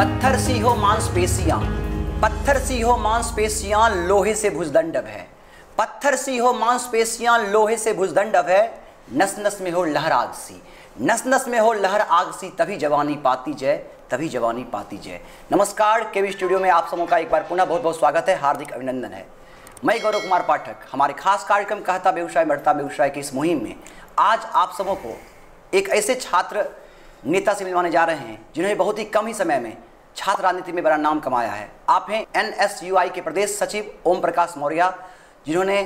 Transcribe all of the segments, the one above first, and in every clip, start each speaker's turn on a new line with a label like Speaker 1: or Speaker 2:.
Speaker 1: पत्थर सी हो मांसपेशियाँ, पत्थर सी हो मांसपेशियाँ लोहे से भुजदंडव है। पत्थर सी हो मांसपेशियाँ लोहे से भुजदंडव है नस नस में हो लहर आग सी। नस नस में हो लहर आग सी, तभी जवानी पाती जय तभी जवानी पाती जय नमस्कार, केवी स्टूडियो में आप सबों का एक बार पुनः बहुत बहुत स्वागत है, हार्दिक अभिनंदन है। मैं गौरव कुमार पाठक, हमारे खास कार्यक्रम कहता बेगूसराय बढ़ता बेगूसराय की इस मुहिम में आज आप सबों को एक ऐसे छात्र नेता से मिलवाने जा रहे हैं, जिन्होंने बहुत ही कम ही समय में छात्र राजनीति में बड़ा नाम कमाया है। आप हैं एनएसयूआई के प्रदेश सचिव ओम प्रकाश मौर्य जिन्होंने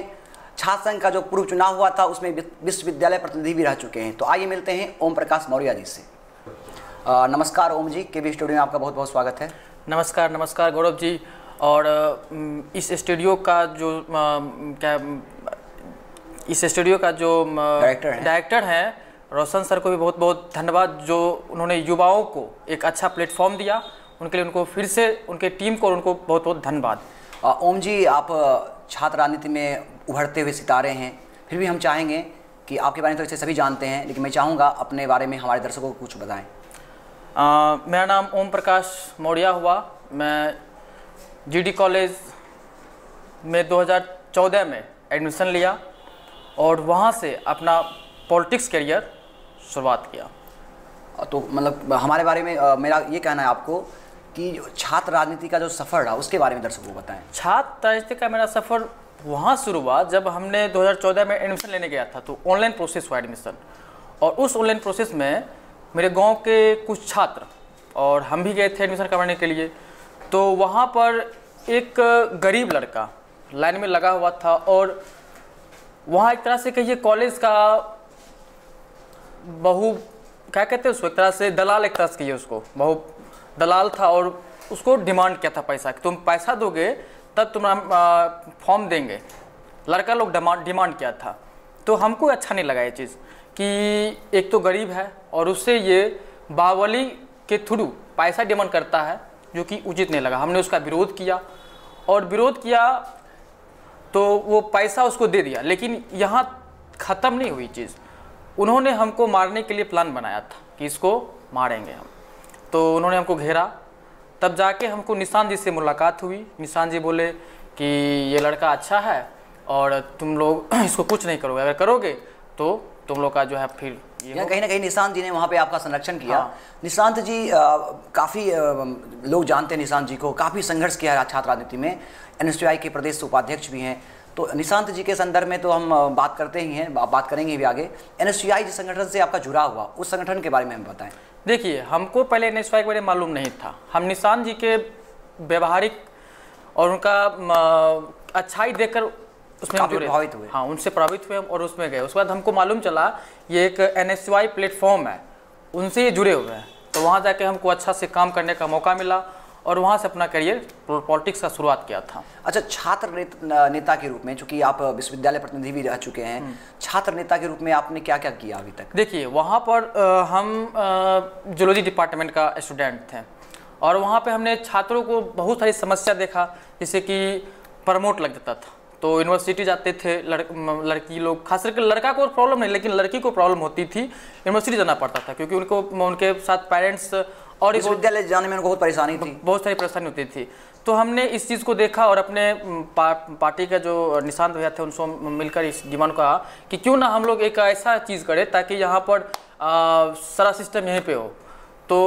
Speaker 1: छात्र संघ का जो पूर्व चुनाव हुआ था उसमें विश्वविद्यालय प्रतिनिधि भी रह चुके हैं। तो आइए मिलते हैं ओम प्रकाश मौर्य जी से। आ, नमस्कार ओम जी के स्टूडियो में आपका बहुत बहुत स्वागत है।
Speaker 2: नमस्कार नमस्कार गौरव जी। और इस स्टूडियो का जो क्या इस स्टूडियो का जो
Speaker 1: डायरेक्टर हैं।
Speaker 2: डायरेक्टर हैं रोशन सर को भी बहुत बहुत धन्यवाद जो उन्होंने युवाओं को एक अच्छा प्लेटफॉर्म दिया। उनके लिए उनको फिर से उनके टीम को और उनको बहुत बहुत धन्यवाद।
Speaker 1: ओम जी आप छात्र राजनीति में उभरते हुए सितारे हैं। फिर भी हम चाहेंगे कि आपके बारे में तो वैसे सभी जानते हैं लेकिन मैं चाहूँगा अपने बारे में हमारे दर्शकों को कुछ बताएँ।
Speaker 2: अ, मेरा नाम ओम प्रकाश मौर्या हुआ। मैं जीडी कॉलेज में 2014 में एडमिशन लिया और वहाँ से अपना पॉलिटिक्स करियर शुरुआत किया।
Speaker 1: तो मतलब हमारे बारे में आ, मेरा ये कहना है आपको कि छात्र राजनीति का जो सफ़र रहा, उसके बारे में दर्शकों को बताएँ।
Speaker 2: छात्र राजनीति का मेरा सफ़र वहाँ शुरू हुआ जब हमने 2014 में एडमिशन लेने गया था तो ऑनलाइन प्रोसेस हुआ एडमिशन। और उस ऑनलाइन प्रोसेस में मेरे गाँव के कुछ छात्र और हम भी गए थे एडमिशन करवाने के लिए तो वहाँ पर एक गरीब लड़का लाइन में लगा हुआ था और वहाँ एक तरह से कहिए कॉलेज का बहु, क्या कहते हैं उसको, एक तरह से दलाल एक तरह से कहिए उसको, बहु दलाल था और उसको डिमांड किया था पैसा कि तुम पैसा दोगे, तब तुम फॉर्म देंगे। लड़का लोग डिमांड डिमांड किया था। तो हमको अच्छा नहीं लगा ये चीज़ कि एक तो गरीब है और उससे ये बावली के थ्रू पैसा डिमांड करता है, जो कि उचित नहीं लगा। हमने उसका विरोध किया और विरोध किया तो वो पैसा उसको दे दिया। लेकिन यहाँ ख़त्म नहीं हुई चीज़। उन्होंने हमको मारने के लिए प्लान बनाया था कि इसको मारेंगे हम। तो उन्होंने हमको घेरा। तब जाके हमको निशान जी से मुलाकात हुई। निशान जी बोले कि ये लड़का अच्छा है और तुम लोग इसको कुछ नहीं करोगे। अगर करोगे तो तुम लोग का जो है फिर या
Speaker 1: कहीं ना कहीं निशांत जी ने वहाँ पे आपका संरक्षण किया।
Speaker 2: हाँ।
Speaker 1: निशांत जी काफ़ी लोग जानते हैं निशांत जी को। काफ़ी संघर्ष किया है छात्र राजनीति में। एन के प्रदेश उपाध्यक्ष भी हैं। तो निशांत जी के संदर्भ में तो हम बात करते ही हैं बात करेंगे भी आगे। एन जिस संगठन से आपका जुड़ा हुआ उस संगठन के बारे में हम बताएँ।
Speaker 2: देखिए हमको पहले एनएसवाई के बारे में मालूम नहीं था। हम निशांत जी के व्यवहारिक और उनका अच्छाई देखकर उसमें हम
Speaker 1: प्रभावित हुए।
Speaker 2: हाँ उनसे प्रभावित हुए और उसमें गए। उसके बाद हमको मालूम चला ये एक एन प्लेटफॉर्म है। उनसे ये जुड़े हुए हैं। तो वहाँ जाके हमको अच्छा से काम करने का मौका मिला। और वहाँ से अपना करियर पॉलिटिक्स का शुरुआत किया था।
Speaker 1: अच्छा छात्र नेत, नेता के रूप में चूँकि आप विश्वविद्यालय प्रतिनिधि भी रह चुके हैं छात्र नेता के रूप में आपने क्या क्या किया अभी तक?
Speaker 2: देखिए वहाँ पर हम जूलॉजी डिपार्टमेंट का स्टूडेंट थे और वहाँ पर हमने छात्रों को बहुत सारी समस्या देखा जैसे कि प्रमोट लग जाता था। तो यूनिवर्सिटी जाते थे लड़, लड़की लोग खास करके लड़का को प्रॉब्लम नहीं लेकिन लड़की को प्रॉब्लम होती थी यूनिवर्सिटी जाना पड़ता था क्योंकि उनको उनके साथ पेरेंट्स और इस
Speaker 1: विद्यालय जाने में उनको बहुत परेशानी थी।
Speaker 2: बहुत सारी परेशानी होती थी। तो हमने इस चीज़ को देखा और अपने पा, पार्टी का जो निशांत भैया थे उनसे मिलकर इस डिमांड को कहा कि क्यों ना हम लोग एक ऐसा चीज़ करें ताकि यहाँ पर आ, सारा सिस्टम यहीं पे हो। तो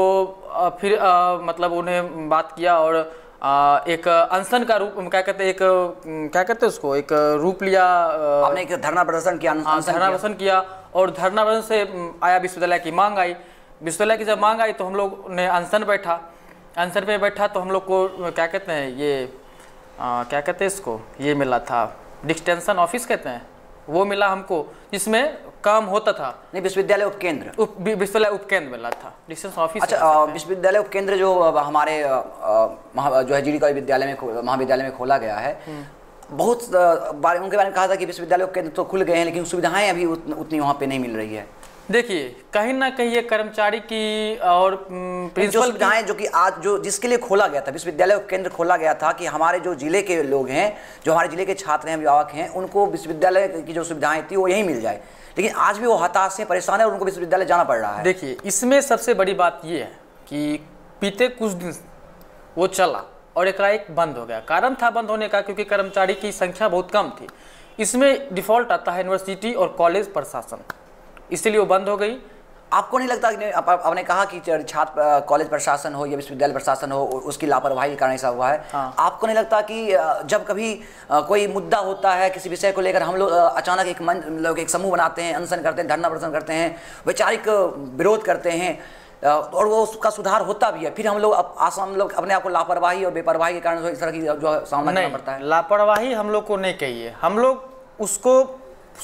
Speaker 2: आ, फिर आ, मतलब उन्हें बात किया और आ, एक अनशन का रूप क्या कहते हैं एक क्या कहते हैं उसको एक रूप लिया
Speaker 1: आपने एक धरना प्रदर्शन किया
Speaker 2: हाँ, धरना प्रदर्शन किया और धरना प्रदर्शन से आया विश्वविद्यालय की मांग आई। विश्वविद्यालय की जब मांग आई तो हम लोग ने अनशन बैठा। अनशन पे बैठा तो हम लोग को क्या कहते हैं ये आ, क्या कहते हैं इसको ये मिला था। डिस्टेंशन ऑफ़िस कहते हैं। वो मिला हमको जिसमें काम होता था।
Speaker 1: नहीं विश्वविद्यालय उपकेंद्र।
Speaker 2: उप विश्वविद्यालय उपकेंद्र मिला था। डिस्टेंशन ऑफ़िस
Speaker 1: अच्छा। विश्वविद्यालय उपकेंद्र जो हमारे जो है कॉलेज विद्यालय में महाविद्यालय में खोला गया है। बहुत बारे उनके बारे में कहा था कि विश्वविद्यालय उपकेंद्र तो खुल गए हैं लेकिन सुविधाएँ अभी उत, उतनी वहाँ पे नहीं मिल रही है।
Speaker 2: देखिए कहीं ना कहीं ये कर्मचारी की और प्रिंसिपल
Speaker 1: सुविधाएँ जो कि आज जो जिसके लिए खोला गया था विश्वविद्यालय केंद्र खोला गया था कि हमारे जो ज़िले के लोग हैं जो हमारे ज़िले के छात्र हैं अभिभावक हैं उनको विश्वविद्यालय की जो सुविधाएँ थी वो यहीं मिल जाए। लेकिन आज भी वो हताश हैं परेशान है और उनको विश्वविद्यालय जाना पड़ रहा है।
Speaker 2: देखिए इसमें सबसे बड़ी बात ये है कि बीते कुछ दिन वो चला और एक एक बंद हो गया। कारण था बंद होने का क्योंकि कर्मचारी की संख्या बहुत कम थी। इसमें डिफ़ॉल्ट आता है यूनिवर्सिटी और कॉलेज प्रशासन। इसीलिए वो बंद हो गई।
Speaker 1: आपको नहीं लगता कि आप, आपने कहा कि छात्र कॉलेज प्रशासन हो या विश्वविद्यालय प्रशासन हो उसकी लापरवाही के कारण ऐसा हुआ है?
Speaker 2: हाँ।
Speaker 1: आपको नहीं लगता कि जब कभी कोई मुद्दा होता है किसी विषय को लेकर हम लोग अचानक एक मन लोग एक समूह बनाते हैं अनशन करते हैं धरना प्रदर्शन करते हैं वैचारिक विरोध करते हैं और वो उसका सुधार होता भी है फिर हम लोग हम लोग अपने आप को लापरवाही और बेपरवाही के कारण इस तरह की जो सामना करना पड़ता है।
Speaker 2: लापरवाही हम लोग को नहीं कहिए हम लोग उसको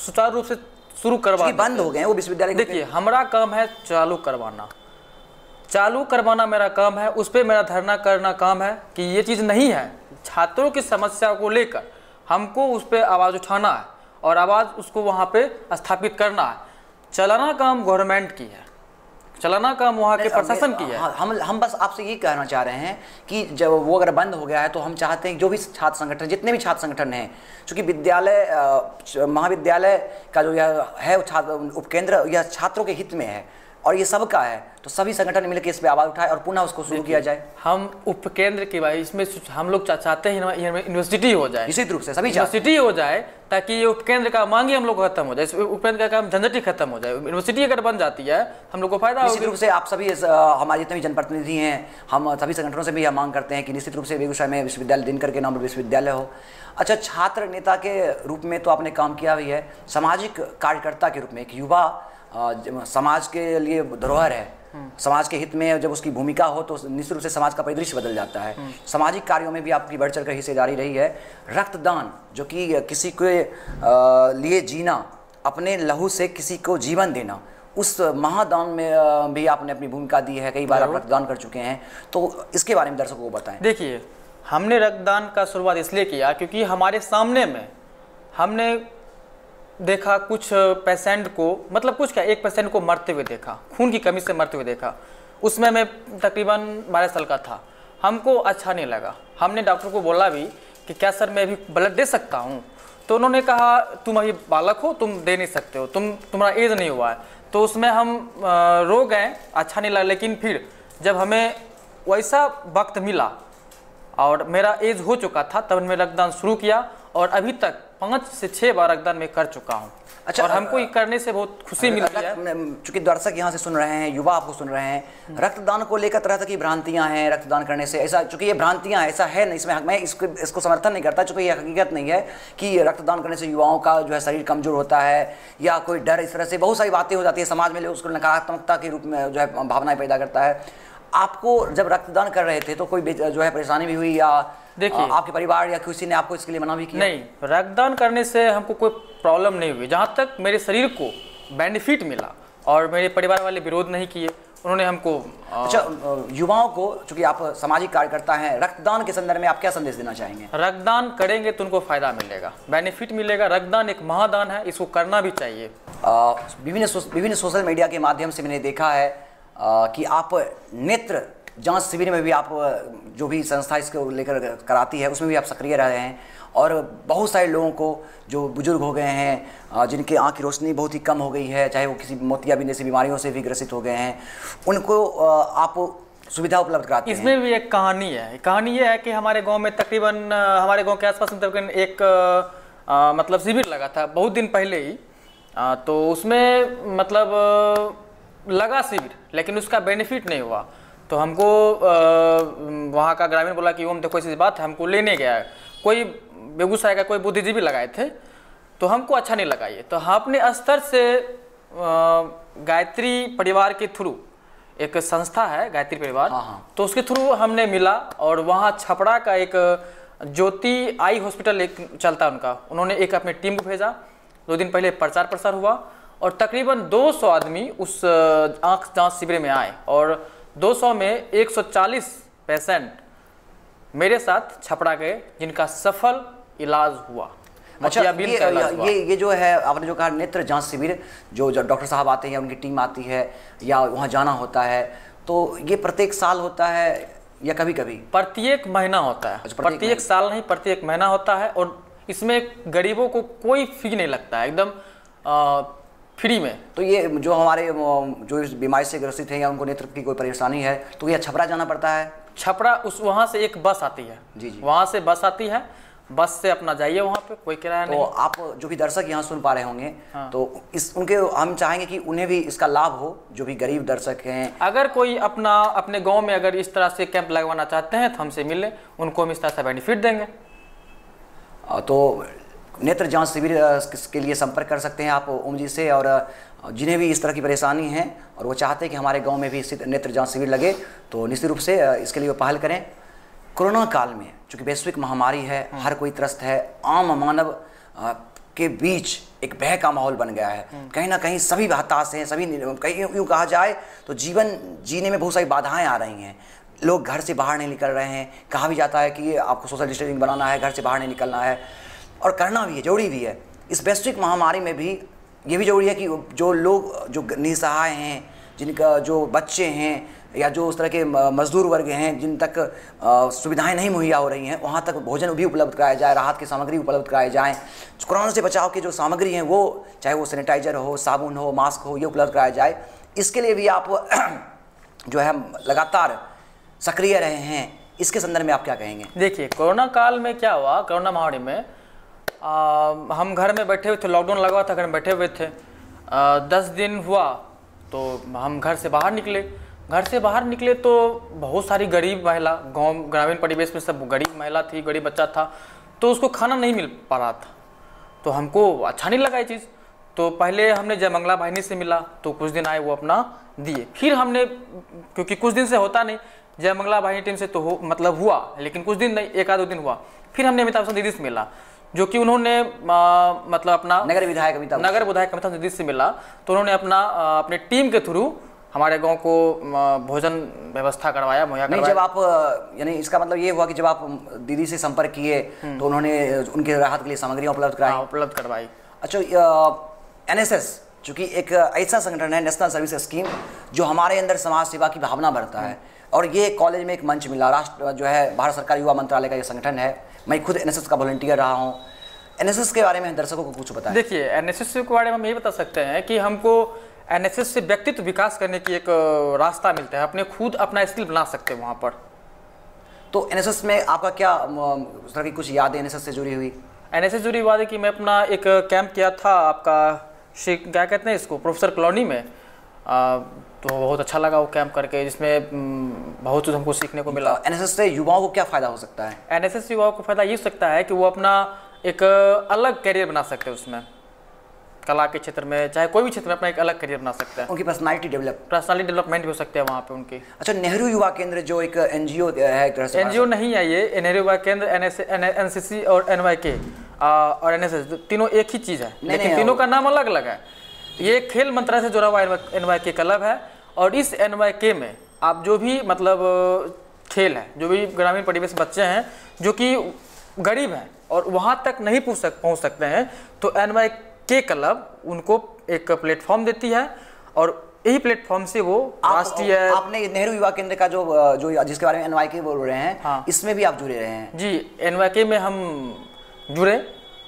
Speaker 2: सुचारू रूप से शुरू करवा
Speaker 1: बंद हो गए हैं वो विश्वविद्यालय
Speaker 2: देखिए हमारा काम है चालू करवाना। चालू करवाना मेरा काम है उस पर मेरा धरना करना काम है कि ये चीज़ नहीं है। छात्रों की समस्या को लेकर हमको उस पर आवाज़ उठाना है और आवाज़ उसको वहाँ पे स्थापित करना है। चलाना काम गवर्नमेंट की है। चलाना काम वहाँ के प्रशासन की है।
Speaker 1: हाँ, हम हम बस आपसे ये कहना चाह रहे हैं कि जब वो अगर बंद हो गया है तो हम चाहते हैं जो भी छात्र संगठन जितने भी छात्र संगठन हैं चूँकि विद्यालय महाविद्यालय का जो यह है छात्र उपकेंद्र यह छात्रों के हित में है। और ये सबका है तो सभी संगठन मिलकर इस पर आवाज़ उठाए और पुनः उसको शुरू किया जाए।
Speaker 2: हम उपकेंद्र की बात इसमें हम लोग चाहते हैं यूनिवर्सिटी हो जाए।
Speaker 1: निश्चित रूप से सभी
Speaker 2: यूनिवर्सिटी हो। जाए ताकि ये उपकेंद्र का मांग ही हम लोग खत्म हो जाए। उपकेंद्र का काम झंझट ही खत्म हो जाए। यूनिवर्सिटी अगर बन जाती है हम लोग को फ़ायदा
Speaker 1: निश्चित रूप से आप सभी हमारे जितने भी जनप्रतिनिधि हैं हम सभी संगठनों से भी यह मांग करते हैं कि निश्चित रूप से बेगूसराय में विश्वविद्यालय दिनकर के नाम विश्वविद्यालय हो। अच्छा छात्र नेता के रूप में तो आपने काम किया भी है। सामाजिक कार्यकर्ता के रूप में एक युवा समाज के लिए धरोहर है समाज के हित में जब उसकी भूमिका हो तो निश्चित रूप से समाज का परिदृश्य बदल जाता है। सामाजिक कार्यों में भी आपकी बढ़ चढ़ कर हिस्सेदारी रही है। रक्तदान जो कि किसी के लिए जीना अपने लहू से किसी को जीवन देना उस महादान में भी आपने अपनी भूमिका दी है। कई बार आप रक्तदान कर चुके हैं। तो इसके बारे में दर्शकों को बताएँ।
Speaker 2: देखिए हमने रक्तदान का शुरुआत इसलिए किया क्योंकि हमारे सामने में हमने देखा, कुछ पेशेंट को मतलब कुछ क्या, एक पेशेंट को मरते हुए देखा, खून की कमी से मरते हुए देखा। उसमें मैं तकरीबन बारह साल का था। हमको अच्छा नहीं लगा। हमने डॉक्टर को बोला भी कि, क्या सर, मैं अभी ब्लड दे सकता हूँ? तो उन्होंने कहा, तुम अभी बालक हो, तुम दे नहीं सकते हो, तुम, तुम्हारा एज नहीं हुआ है। तो उसमें हम रो गए अच्छा नहीं लगा। लेकिन फिर जब हमें वैसा वक्त मिला और मेरा एज हो चुका था, तब मैंने रक्तदान शुरू किया और अभी तक पाँच से छः बार रक्तदान मैं कर चुका हूँ।
Speaker 1: अच्छा,
Speaker 2: और हमको ये करने से बहुत खुशी मिलती है।
Speaker 1: चूँकि दर्शक यहाँ से सुन रहे हैं युवा आपको सुन रहे हैं रक्तदान को लेकर तरह तरह की भ्रांतियाँ हैं रक्तदान करने से। ऐसा चूँकि ये भ्रांतियाँ ऐसा है नहीं इसमें मैं इसको इसको समर्थन नहीं करता चूँकि ये हकीकत नहीं है कि रक्तदान करने से युवाओं का जो है शरीर कमज़ोर होता है या कोई डर इस तरह से बहुत सारी बातें हो जाती है समाज में उसको नकारात्मकता के रूप में जो है भावनाएँ पैदा करता है। आपको जब रक्तदान कर रहे थे तो कोई जो है परेशानी भी हुई या
Speaker 2: देखिए।
Speaker 1: आपके परिवार या किसी ने आपको इसके लिए मना भी किया?
Speaker 2: नहीं रक्तदान करने से हमको कोई प्रॉब्लम नहीं हुई। जहाँ तक मेरे शरीर को बेनिफिट मिला और मेरे परिवार वाले विरोध नहीं किए उन्होंने हमको
Speaker 1: अच्छा युवाओं को चूँकि आप सामाजिक कार्यकर्ता हैं रक्तदान के संदर्भ में आप क्या संदेश देना चाहेंगे?
Speaker 2: रक्तदान करेंगे तो उनको फ़ायदा मिलेगा बेनिफिट मिलेगा। रक्तदान एक महादान है इसको करना भी चाहिए।
Speaker 1: विभिन्न विभिन्न सोशल मीडिया के माध्यम से मैंने देखा है कि आप नेत्र जाँच शिविर में भी आप जो भी संस्था इसको लेकर कराती है उसमें भी आप सक्रिय रहे हैं। और बहुत सारे लोगों को जो बुज़ुर्ग हो गए हैं जिनके आँख की रोशनी बहुत ही कम हो गई है चाहे वो किसी मोतियाबिंद जैसी बीमारियों से भी ग्रसित हो गए हैं उनको आप सुविधा उपलब्ध कराते हैं।
Speaker 2: इसमें भी एक कहानी है। कहानी ये है कि हमारे गाँव में तकरीबन हमारे गाँव के आसपास तकरीबन एक अ, मतलब शिविर लगा था बहुत दिन पहले ही। अ, तो उसमें मतलब लगा शिविर लेकिन उसका बेनिफिट नहीं हुआ। तो हमको वहाँ का ग्रामीण बोला कि ओम देखो ऐसी बात है हमको लेने गया है। कोई बेगूसराय का कोई बुद्धिजीवी लगाए थे तो हमको अच्छा नहीं लगा ये। तो हम अपने स्तर से गायत्री परिवार के थ्रू एक संस्था है गायत्री परिवार
Speaker 1: हाँ, हाँ।
Speaker 2: तो उसके थ्रू हमने मिला और वहाँ छपड़ा का एक ज्योति आई हॉस्पिटल एक चलता उनका। उन्होंने एक अपने टीम को भेजा। दो दिन पहले प्रचार प्रसार हुआ और तकरीबन 200 आदमी उस आँख जाँच शिविर में आए और 200 में 140 पेशेंट मेरे साथ छपड़ा गए जिनका सफल इलाज हुआ।
Speaker 1: अच्छा ये। ये ये जो है आपने जो कहा नेत्र जाँच शिविर जो जो डॉक्टर साहब आते हैं उनकी टीम आती है या वहाँ जाना होता है तो ये प्रत्येक साल होता है या कभी कभी
Speaker 2: प्रत्येक महीना होता है।
Speaker 1: अच्छा, प्रत्येक
Speaker 2: साल नहीं प्रत्येक महीना होता है और इसमें गरीबों को कोई फ़ी नहीं लगता है। एकदम फ्री में।
Speaker 1: तो ये जो हमारे जो इस बीमारी से ग्रसित हैं या उनको नेत्र की कोई परेशानी है तो ये छपरा जाना पड़ता है?
Speaker 2: छपरा उस वहाँ से एक बस आती है।
Speaker 1: जी, जी।
Speaker 2: वहाँ से बस आती है बस से अपना जाइए वहाँ पे कोई किराया
Speaker 1: तो
Speaker 2: नहीं।
Speaker 1: आप जो भी दर्शक यहाँ सुन पा रहे होंगे
Speaker 2: हाँ।
Speaker 1: तो इस उनके हम चाहेंगे कि उन्हें भी इसका लाभ हो जो भी गरीब दर्शक हैं।
Speaker 2: अगर कोई अपना अपने गाँव में अगर इस तरह से कैंप लगवाना चाहते हैं तो हमसे मिले उनको हम इस तरह से बेनिफिट देंगे।
Speaker 1: तो नेत्र जाँच शिविर के लिए संपर्क कर सकते हैं आप ओम जी से और जिन्हें भी इस तरह की परेशानी है और वो चाहते हैं कि हमारे गाँव में भी नेत्र जाँच शिविर लगे तो निश्चित रूप से इसके लिए वो पहल करें। कोरोना काल में चूँकि वैश्विक महामारी है हर कोई त्रस्त है आम मानव के बीच एक भय का माहौल बन गया है। कहीं ना कहीं सभी हताश हैं सभी कहीं यूँ कहा जाए तो जीवन जीने में बहुत सारी बाधाएँ आ रही हैं। लोग घर से बाहर नहीं निकल रहे हैं कहा भी जाता है कि आपको सोशल डिस्टेंसिंग बनाना है घर से बाहर नहीं निकलना है और करना भी है, ज़रूरी भी है। इस वैश्विक महामारी में भी ये भी ज़रूरी है कि जो लोग, जो निसहाय हैं, जिनका जो बच्चे हैं, या जो उस तरह के मजदूर वर्ग हैं, जिन तक सुविधाएँ नहीं मुहैया हो रही हैं, वहाँ तक भोजन भी उपलब्ध कराया जाए, राहत की सामग्री उपलब्ध कराए जाएँ। कोरोना से बचाव की जो सामग्री हैं, वो, चाहे वो सैनिटाइजर हो, साबुन हो, मास्क हो, ये उपलब्ध कराया जाए। इसके लिए भी आप जो है लगातार सक्रिय रहे हैं। इसके संदर्भ में आप क्या कहेंगे?
Speaker 2: देखिए, कोरोना काल में क्या हुआ? कोरोना महामारी में आ, हम घर में बैठे हुए थे लॉकडाउन लगा हुआ था घर में बैठे हुए थे। आ, दस दिन हुआ तो हम घर से बाहर निकले। घर से बाहर निकले तो बहुत सारी गरीब महिला गाँव ग्रामीण परिवेश में सब गरीब महिला थी गरीब बच्चा था तो उसको खाना नहीं मिल पा रहा था। तो हमको अच्छा नहीं लगा ये चीज़। तो पहले हमने जयमंगला वाहिनी से मिला तो कुछ दिन आए वो अपना दिए। फिर हमने क्योंकि कुछ दिन से होता नहीं जयमंगला वाहिनी टीम से तो हो मतलब हुआ लेकिन कुछ दिन नहीं एक आध दो दिन हुआ। फिर हमने अमिताभ बच्चन दीदी से मिला। जो कि उन्होंने आ, मतलब अपना
Speaker 1: नगर विधायक अमिताभ
Speaker 2: नगर विधायक अमिताभ दीदी से मिला तो उन्होंने अपना आ, अपने टीम के थ्रू हमारे गाँव को भोजन व्यवस्था करवाया मुहैया
Speaker 1: नहीं
Speaker 2: करवाया।
Speaker 1: जब आप यानी इसका मतलब ये हुआ कि जब आप दीदी से संपर्क किए तो उन्होंने उनके राहत के लिए सामग्रियाँ उपलब्ध कराई।
Speaker 2: हाँ, उपलब्ध करवाई।
Speaker 1: अच्छा एनएसएस चूँकि एक ऐसा संगठन है नेशनल सर्विस स्कीम जो हमारे अंदर समाज सेवा की भावना भरता है। और ये कॉलेज में एक मंच मिला राष्ट्र जो है भारत सरकार युवा मंत्रालय का ये संगठन है। मैं खुद एनएसएस का वॉलंटियर रहा हूँ। एनएसएस के बारे में दर्शकों को कुछ बताएँ।
Speaker 2: देखिए एनएसएस के बारे में हम यही बता सकते हैं कि हमको एनएसएस से व्यक्तित्व विकास करने की एक रास्ता मिलता है। अपने खुद अपना स्किल बना सकते हैं वहाँ पर।
Speaker 1: तो एनएसएस में आपका क्या उस तरह की कुछ यादें एनएसएस से जुड़ी हुई?
Speaker 2: एन एनएसएस जुड़ी बात है कि मैं अपना एक कैंप किया था आपका क्या कहते हैं इसको प्रोफेसर कॉलोनी में। तो बहुत अच्छा लगा वो कैंप करके जिसमें बहुत कुछ हमको सीखने को मिला।
Speaker 1: एनएसएस से युवाओं को क्या फ़ायदा हो सकता है?
Speaker 2: एनएसएस युवाओं को फ़ायदा ये हो सकता है कि वो अपना एक अलग करियर बना सकते हैं उसमें। कला के क्षेत्र में चाहे कोई भी क्षेत्र में अपना एक अलग करियर बना सकते हैं।
Speaker 1: उनकी पर्सनालिटी डेवलप
Speaker 2: पर्सनली डेवलपमेंट भी हो सकते हैं वहाँ पे उनकी।
Speaker 1: अच्छा नेहरू युवा केंद्र जो एक एनजीओ है एक तरह से
Speaker 2: एनजीओ नहीं है ये नेहरू युवा केंद्र एनएसएस और एनवाईके और एनएसएस तीनों एक ही चीज़ है। लेकिन तीनों का नाम अलग अलग है। ये खेल मंत्रालय से जुड़ा हुआ एनवाईके क्लब है। और इस एनवाईके में आप जो भी मतलब खेल है जो भी ग्रामीण परिवेश बच्चे हैं जो कि गरीब हैं और वहाँ तक नहीं पहुँच सक पहुँच सकते हैं तो एन के क्लब उनको एक प्लेटफॉर्म देती है और यही प्लेटफॉर्म से वो
Speaker 1: आप,
Speaker 2: राष्ट्रीय
Speaker 1: आपने नेहरू युवा केंद्र का जो जो जिसके बारे में एनवाई के बोल रहे हैं
Speaker 2: हाँ।
Speaker 1: इसमें भी आप जुड़े रहे हैं
Speaker 2: जी एन के में हम जुड़े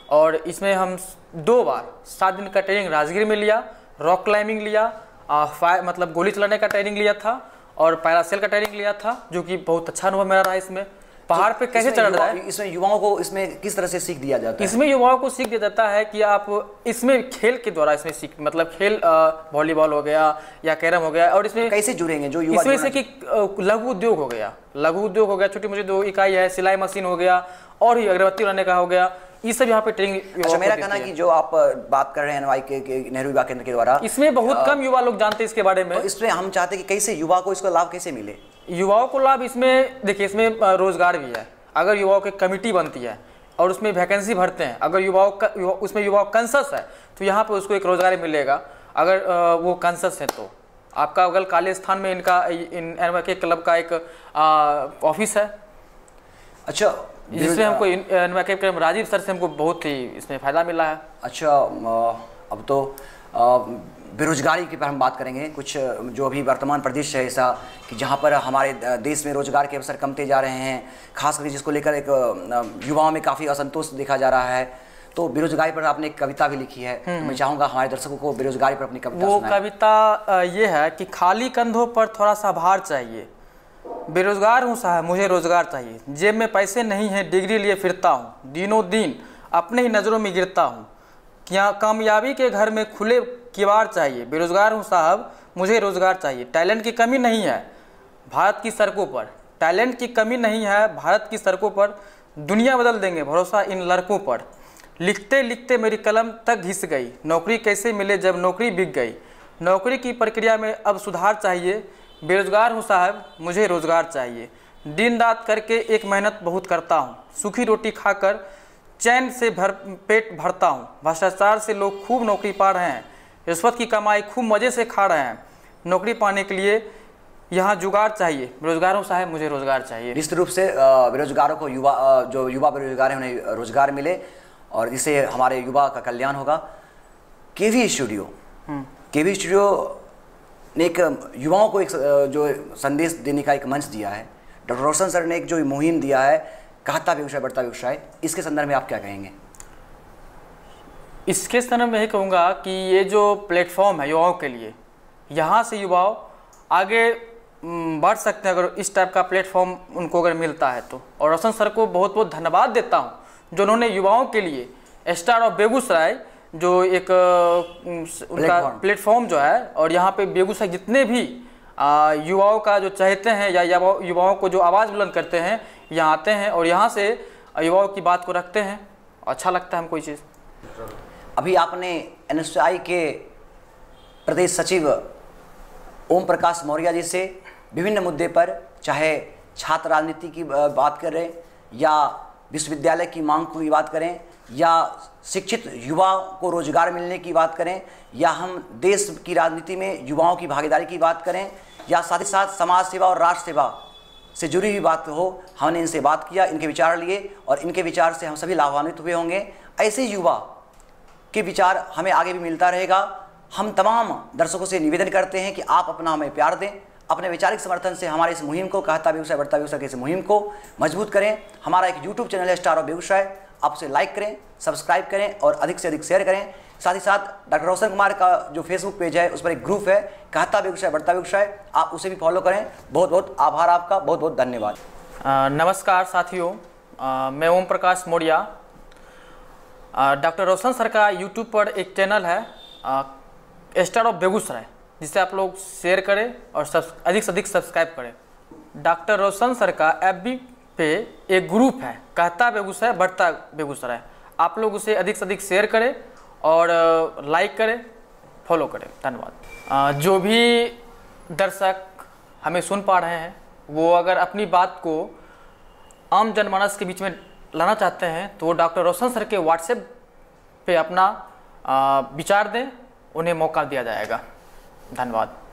Speaker 2: और इसमें हम दो बार सात दिन का ट्रेनिंग राजगीर में लिया रॉक क्लाइंबिंग लिया फायर मतलब गोली चलाने का ट्रेनिंग लिया था और पैरासेल का ट्रेनिंग लिया था जो कि बहुत अच्छा अनुभव मेरा रहा इसमें। पहाड़ पे कैसे चढ़ रहा है?
Speaker 1: इसमें युवाओं को इसमें किस तरह से सीख दिया जाता है?
Speaker 2: इसमें युवाओं को सीख दिया जाता है कि आप इसमें खेल के द्वारा इसमें सीख मतलब खेल वॉलीबॉल हो गया या कैरम हो गया और इसमें
Speaker 1: कैसे जुड़ेंगे जो युवा
Speaker 2: इसमें से कि लघु उद्योग हो गया। लघु उद्योग हो गया छोटी मोटी दो इकाई है सिलाई मशीन हो गया और ही अगरबत्ती बनाने का हो गया। ये सब यहाँ पे ट्रेनिंग
Speaker 1: अच्छा मेरा कहना कि जो आप बात कर रहे हैं एनवाई के, के नेहरू युवा केंद्र के द्वारा
Speaker 2: इसमें बहुत कम युवा लोग जानते हैं इसके बारे में।
Speaker 1: तो इसमें हम चाहते हैं कि कैसे युवा को इसका लाभ कैसे मिले?
Speaker 2: युवाओं को लाभ इसमें देखिए इसमें रोज़गार भी है। अगर युवाओं की कमिटी बनती है और उसमें वैकेंसी भरते हैं अगर युवाओं का युवा, उसमें युवाओं कंसस है तो यहाँ पे उसको एक रोज़गार मिलेगा। अगर वो कंसस है तो। आपका अगल काले स्थान में इनका इन एन के क्लब का एक ऑफ़िस है।
Speaker 1: अच्छा
Speaker 2: जिसमें हमको राजीव सर से हमको बहुत ही इसमें फ़ायदा मिला है।
Speaker 1: अच्छा अब तो बेरोजगारी के पर हम बात करेंगे। कुछ जो अभी वर्तमान प्रदेश है ऐसा कि जहाँ पर हमारे देश में रोज़गार के अवसर कमते जा रहे हैं खास करके जिसको लेकर एक युवाओं में काफ़ी असंतोष देखा जा रहा है। तो बेरोजगारी पर आपने एक कविता भी लिखी है। तो मैं चाहूँगा हमारे दर्शकों को बेरोजगारी पर अपनी कविता
Speaker 2: वो कविता ये है कि खाली कंधों पर थोड़ा सा भार चाहिए। बेरोजगार हूँ साहब, मुझे रोज़गार चाहिए। जेब में पैसे नहीं हैं, डिग्री लिए फिरता हूँ। दिनों दिन अपने ही नज़रों में गिरता हूँ। क्या कामयाबी के घर में खुले किवाड़ चाहिए? बेरोजगार हूँ साहब, मुझे रोज़गार चाहिए। टैलेंट की कमी नहीं है भारत की सड़कों पर। टैलेंट की कमी नहीं है भारत की सड़कों पर। दुनिया बदल देंगे, भरोसा इन लड़कों पर। लिखते लिखते मेरी कलम तक घिस गई। नौकरी कैसे मिले जब नौकरी बिक गई? नौकरी की प्रक्रिया में अब सुधार चाहिए। बेरोजगार हूँ साहब मुझे रोज़गार चाहिए। दिन रात करके एक मेहनत बहुत करता हूँ। सूखी रोटी खाकर चैन से भर पेट भरता हूँ। भ्रष्टाचार से लोग खूब नौकरी पा रहे हैं। रिश्वत की कमाई खूब मज़े से खा रहे हैं। नौकरी पाने के लिए यहाँ जुगाड़ चाहिए। बेरोजगार हूँ साहब मुझे रोज़गार चाहिए।
Speaker 1: निश्चित रूप से बेरोजगारों को युवा जो युवा बेरोजगार हैं उन्हें रोज़गार मिले और इससे हमारे युवा का कल्याण होगा। केवी स्टूडियो। केवी स्टूडियो ने एक युवाओं को एक जो संदेश देने का एक मंच दिया है। डॉक्टर रोशन सर ने एक जो मुहिम दिया है, कहता व्यवसाय बढ़ता व्यवसाय इसके संदर्भ में आप क्या कहेंगे?
Speaker 2: इसके संदर्भ में यही कहूँगा कि ये जो प्लेटफॉर्म है युवाओं के लिए, यहाँ से युवाओं आगे बढ़ सकते हैं अगर इस टाइप का प्लेटफॉर्म उनको अगर मिलता है तो। और रोशन सर को बहुत बहुत धन्यवाद देता हूँ, जो उन्होंने युवाओं के लिए, स्टार ऑफ़ बेगूसराय जो एक उनका प्लेटफॉर्म जो है और यहाँ पे बेगूसराय जितने भी युवाओं का जो चाहते हैं या युवाओं को जो आवाज़ बुलंद करते हैं यहाँ आते हैं और यहाँ से युवाओं की बात को रखते हैं अच्छा लगता है हमको ये चीज़।
Speaker 1: अभी आपने एनएसआई के प्रदेश सचिव ओम प्रकाश मौर्य जी से विभिन्न मुद्दे पर चाहे छात्र राजनीति की बात करें या विश्वविद्यालय की मांग की बात करें, या शिक्षित युवा को रोज़गार मिलने की बात करें, या हम देश की राजनीति में युवाओं की भागीदारी की बात करें, या साथ ही साथ समाज सेवा और राष्ट्र सेवा से जुड़ी हुई बात हो, हमने इनसे बात किया, इनके विचार लिए, और इनके विचार से हम सभी लाभान्वित हुए होंगे। ऐसे युवा के विचार हमें आगे भी मिलता रहेगा। हम तमाम दर्शकों से निवेदन करते हैं कि आप अपना हमें प्यार दें अपने वैचारिक समर्थन से हमारे इस मुहिम को, कहता बेगूसराय, बढ़ता बेगूसराय की इस मुहिम को मज़बूत करें। हमारा एक यूट्यूब चैनल है स्टार ऑफ़ बेगूसराय। आप उसे लाइक करें सब्सक्राइब करें और अधिक से अधिक शेयर करें। साथ ही साथ डॉक्टर रोशन कुमार का जो फेसबुक पेज है, उस पर एक ग्रुप है, कहता बेगूसराय, बढ़ता बेगूसराय। आप उसे भी फॉलो करें। बहुत बहुत आभार आपका बहुत बहुत धन्यवाद
Speaker 2: नमस्कार साथियों। मैं ओम प्रकाश मौर्या डॉक्टर रोशन सर का यूट्यूब पर एक चैनल है स्टार ऑफ़ बेगूसराय। जिसे आप लोग शेयर करें और सब अधिक से अधिक सब्सक्राइब करें। डॉक्टर रोशन सर का एफ़ पे एक ग्रुप है कहता बेगूसराय बढ़ता बेगूसराय आप लोग उसे अधिक से अधिक शेयर करें और लाइक करें फॉलो करें। धन्यवाद। जो भी दर्शक हमें सुन पा रहे हैं, वो अगर अपनी बात को आम जनमानस के बीच में लाना चाहते हैं तो डॉक्टर रोशन सर के व्हाट्सएप पे अपना विचार दें, उन्हें मौका दिया जाएगा। धन्यवाद